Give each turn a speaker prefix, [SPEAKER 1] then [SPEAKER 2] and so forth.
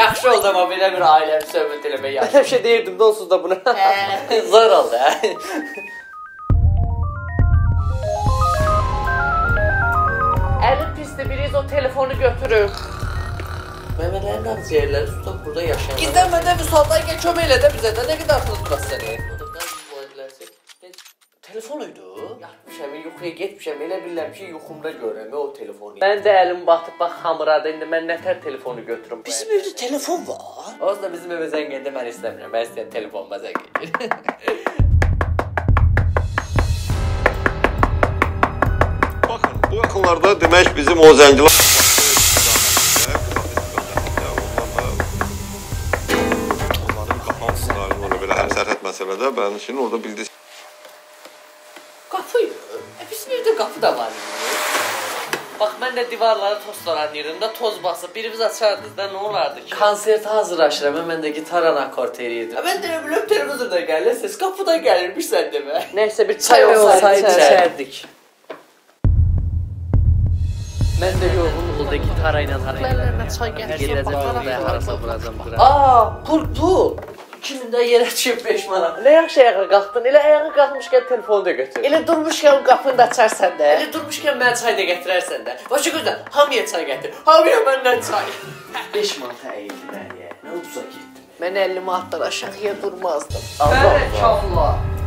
[SPEAKER 1] Yaxşı oldu amma belə bir ailəvi söhbət eləmək yaxşı.
[SPEAKER 2] həmişə deyirdim də onsuz da buna.
[SPEAKER 1] Hə, Zor oldu hə.
[SPEAKER 2] Əlim pisdir, biriz o telefonu götürür.
[SPEAKER 1] Məmələrin ağciyərləri tutaq burada yaşayan.
[SPEAKER 2] Gizlənmədən müsaldan gəl kömək elə də bizə də nə qədər tutmaz səni.
[SPEAKER 1] Telefon idi. Yatmışam, yuxuya getmişəm. Elə bilirəm ki, yuxumda görürəm o telefonu.
[SPEAKER 2] Mən də əlim batıb bax xamıradı. İndi mən nətər telefonu götürüm.
[SPEAKER 1] Bizim evdə telefon var. Olsa da bizim evə zəng edə mən istəmirəm. Mən istəyirəm telefonuma zəng edir.
[SPEAKER 3] Baxın, bu yaxınlarda demək bizim o zəngilər onların qapansınlar, ona belə həm sərhəd məsələdə bənim üçün orada bildi.
[SPEAKER 1] E, bizim evdə qapı da var. idi.
[SPEAKER 2] Bax mən də divarları toslaran yerində toz basıb birimiz açardıq da nə olardı ki?
[SPEAKER 1] Konsertə hazırlaşıram. Mən də gitaran akord eləyirdim. E, Mən də bilirəm televizorda gəlir, ses qapıdan gəlirmiş sən demə.
[SPEAKER 2] Nəysə bir çay olsaydı içərdik. Mən də yorğunluqda gitara ilə
[SPEAKER 1] Əllərimə çay gəlir.
[SPEAKER 2] Gedəcəm orada harasa vuracam bura.
[SPEAKER 1] Aa, pul pul. Kimində yerə düşüb 5 manat.
[SPEAKER 2] Nə yaxşı ayağa qalxdın. Elə ayağa qalxmışkən telefonu da götür.
[SPEAKER 1] Elə durmuşkən qapını da açarsan da. Elə durmuşkən mənə çay da gətirərsən də. Başa gözlə, hamıya çay gətir. Hamıya məndən çay. 5 manat əyildilər ya. Nə uza getdim.
[SPEAKER 2] Mən 50 manatdan aşağıya durmazdım.
[SPEAKER 1] Allah Allah.